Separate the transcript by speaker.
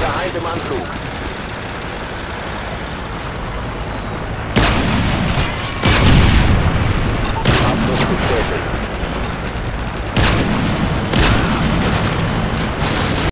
Speaker 1: geheim im Anflug.